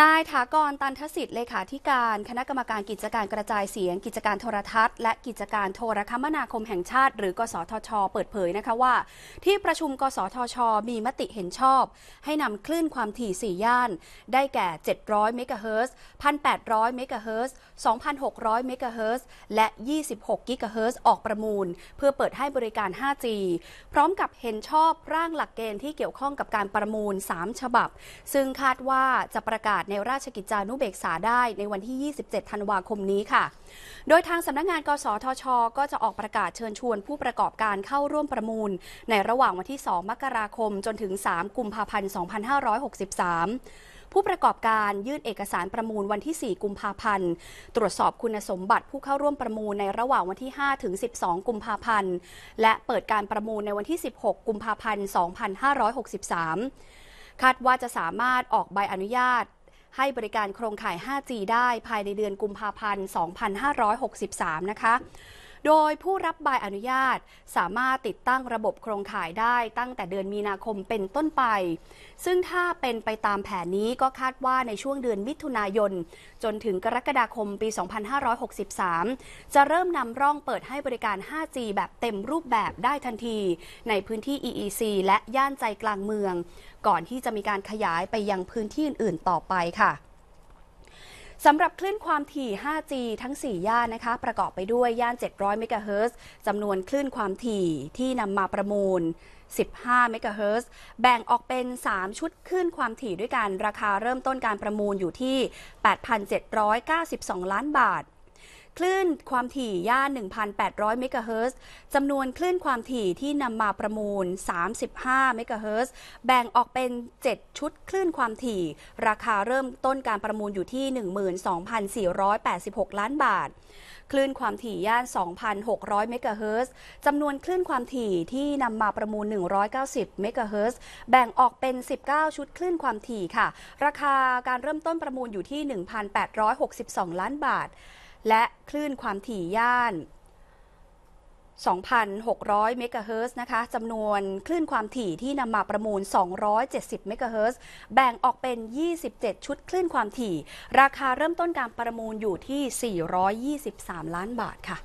นายถากรตันทสิทธิ์เลขาธิการคณะกรรมการกิจการกระจายเสียง กิจการโทรทัศน์ และกิจการโทรคมนาคมแห่งชาติ หรือกสทช เปิดเผยนะคะว่า ที่ประชุมกสทช มีมติเห็นชอบ ให้นำคลื่นความถี่ 4 ย่าน ได้แก่ 700 เมกะเฮิรตซ์1,800 เมกะเฮิรตซ์2,600 เมกะเฮิรตซ์และ 26 กิกะเฮิรตซ์ออกประมูล เพื่อเปิดให้บริการ 5G พร้อมกับเห็นชอบร่างหลักเกณฑ์ที่เกี่ยวข้องกับการประมูล 3 ฉบับ ซึ่งคาดว่าจะประกาศในราชกิจจานุเบกษาได้ในวันที่ 27 ธันวาคมนี้ค่ะ โดยทางสำนักงงาน กสทช ก็จะออกประกาศเชิญชวนผู้ประกอบการเข้าร่วมประมูล ในระหว่างวันที่ 2 มกราคมจนถึง 3 กุมภาพันธ์ 2563ผู้ประกอบการยื่นเอกสารประมูลวันที่ 4 กุมภาพันธ์ ตรวจสอบคุณสมบัติผู้เข้าร่วมประมูลในระหว่างวันที่ 5 ถึง 12 กุมภาพันธ์ และเปิดการประมูลในวันที่ 16 กุมภาพันธ์ 2563 คาดว่าจะสามารถออกใบอนุญาต ให้บริการโครงข่าย 5G ได้ภายในเดือนกุมภาพันธ์ 2563 นะคะ โดยผู้รับใบอนุญาตสามารถติดตั้งระบบโครงข่ายได้ตั้งแต่เดือนมีนาคมเป็นต้นไป ซึ่งถ้าเป็นไปตามแผนนี้ก็คาดว่าในช่วงเดือนมิถุนายน จนถึงกรกฎาคมปี 2563 จะเริ่มนำร่องเปิดให้บริการ 5G แบบเต็มรูปแบบได้ทันที ในพื้นที่ EEC และย่านใจกลางเมือง ก่อนที่จะมีการขยายไปยังพื้นที่อื่น ๆ ต่อไปค่ะ สำหรับคลื่นความถี่ 5G ทั้ง 4 ย่านนะคะ ประกอบไปด้วยย่าน 700 เมกะเฮิรตซ์จำนวนคลื่นความถี่ที่นำมาประมูล 15 เมกะเฮิรตซ์แบ่งออกเป็น 3 ชุดคลื่นความถี่ด้วยกัน ราคาเริ่มต้นการประมูลอยู่ที่ 8,792 ล้านบาท คลื่นความถี่ย่าน 1,800 เมกะเฮิรตซ์จำนวนคลื่นความถี่ที่นำมาประมูล 35 เมกะเฮิรตซ์แบ่งออกเป็น 7 ชุดคลื่นความถี่ ราคาเริ่มต้นการประมูลอยู่ที่ 12,486 ล้านบาท คลื่นความถี่ย่าน 2,600 เมกะเฮิรตซ์จำนวนคลื่นความถี่ที่นำมาประมูล 190 เมกะเฮิรตซ์แบ่งออกเป็น 19 ชุดคลื่นความถี่ค่ะ ราคาการเริ่มต้นประมูลอยู่ที่ 1,862 ล้านบาท และคลื่นความถี่ย่าน 2,600 เมกะเฮิรตซ์นะคะจำนวนคลื่นความถี่ที่นำมาประมูล 270 เมกะเฮิรตซ์แบ่งออกเป็น 27 ชุดคลื่นความถี่ ราคาเริ่มต้นการประมูลอยู่ที่ 423 ล้านบาทค่ะ